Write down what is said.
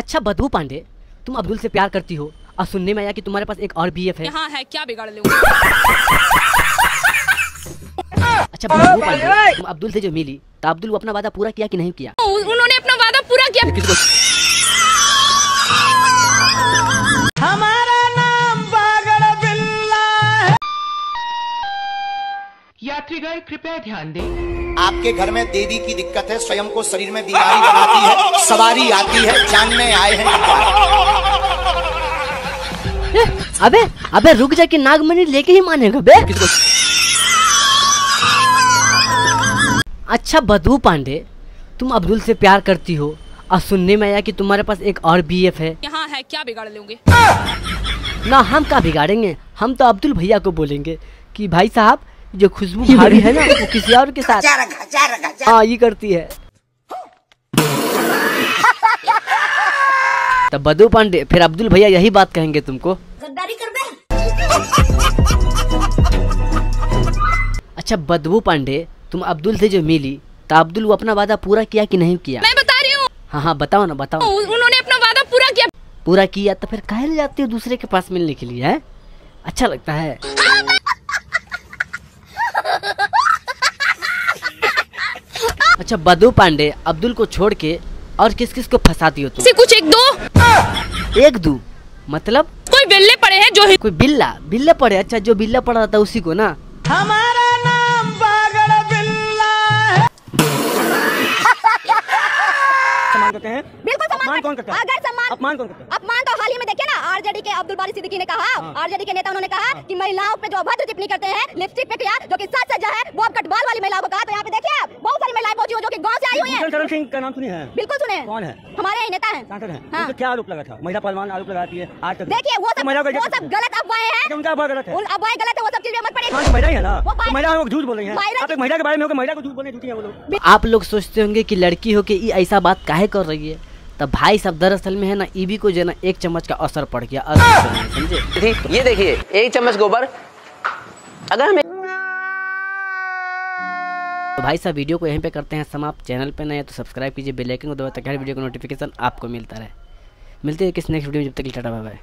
अच्छा बधु पांडे तुम अब्दुल से प्यार करती हो और सुनने में आया कि तुम्हारे पास एक और बीएफ है। यहाँ है क्या बिगाड़ ले? अच्छा बदबू पांडे तुम अब्दुल से जो मिली तो अब्दुल वो अपना वादा पूरा किया कि नहीं किया? उन्होंने अपना वादा पूरा किया। यात्रीगण कृपया ध्यान दें। आपके घर में देवी की दिक्कत है स्वयं को शरीर में बीमारी बनाती है सवारी आती है जानने आए हैं। अबे अबे रुक जा कि नागमणि लेके ही मानेगा बे। अच्छा बदबू पांडे तुम अब्दुल से प्यार करती हो और सुनने में आया कि तुम्हारे पास एक और बीएफ है। यहाँ है क्या बिगाड़ लेंगे? ना हम क्या बिगाड़ेंगे? हम तो अब्दुल भैया को बोलेंगे कि भाई साहब जो खुशबू भाभी है ना वो किसी और के साथ। हाँ ये करती है। तब बदू पांडे फिर अब्दुल भैया यही बात कहेंगे तुमको। अच्छा बदबू पांडे तुम अब्दुल से जो मिली तो अब्दुल वो अपना वादा पूरा किया कि नहीं किया? मैं बता रही हूँ। हाँ हाँ बताओ ना बताओ। उन्होंने अपना वादा पूरा किया। पूरा किया तो फिर काहे ले जाती हो दूसरे के पास मिलने के लिए है? अच्छा लगता है अच्छा बदू पांडे अब्दुल को छोड़ के और किस किस को फंसाती हो तुम? से कुछ एक दो। एक दो? मतलब? कोई बिल्ले पड़े हैं जो कोई बिल्ला? बिल्ला पड़े? अच्छा जो बिल्ला पड़ा था उसी को ना? सम्मान करते हैं? बिल्कुल अपमान कौन करता है? अगर सम्मान अपमान कौन करता है? अपमान तो हाल ही में देखिए ना आरजेडी के अब्दुल बारी सिद्दीकी ने कहा। आरजेडी के नेता उन्होंने कहा कि महिलाओं पे जो अभद्र टिप्पणी करते हैं लिपस्टिक पे किया जो कि सच सजा है वो अब कटवाल वाली महिलाओं को कहा तो यहाँ पे देखिए आप बहुत सारी महिलाएँ पहुँची हुई जो कि हैं भूषण शरण सिंह का नाम सुनी है? बिल्कुल सुने कौन है? हमारे ही नेता हैं। सांसद है। हाँ। क्या आरोप लगा था? महिला पहलवान आरोप लगाती है आज तक। देखिए वो तो सब महिला वो सब गलत अफवाहें हैं। उनका अफवाह गलत है। उन अफवाहें गलत है वो सब चीज़ें मत हाँ तो महिला है ना? तो महिला लोग झूठ बोल रही हैं। महिला आप महिला के बारे में हो कि महिला को झूठ बोलने झूठी है वो लोग? आप लोग सोचते होंगे कि लड़की हो के ये ऐसा बात काहे कर रही है? तो भाई सब दरअसल में है ना ईबी को जो है ना एक चम्मच का असर पड़ गया। समझे ये देखिए एक चम्मच गोबर। अगर हम तो भाई साहब, वीडियो को यहीं पे करते हैं समाप्त। चैनल पे नए तो सब्सक्राइब कीजिए, बेल आइकन को दबाएँ तक हर वीडियो का नोटिफिकेशन आपको मिलता रहे। मिलते हैं किस नेक्स्ट वीडियो में, जब तक टाटा बाय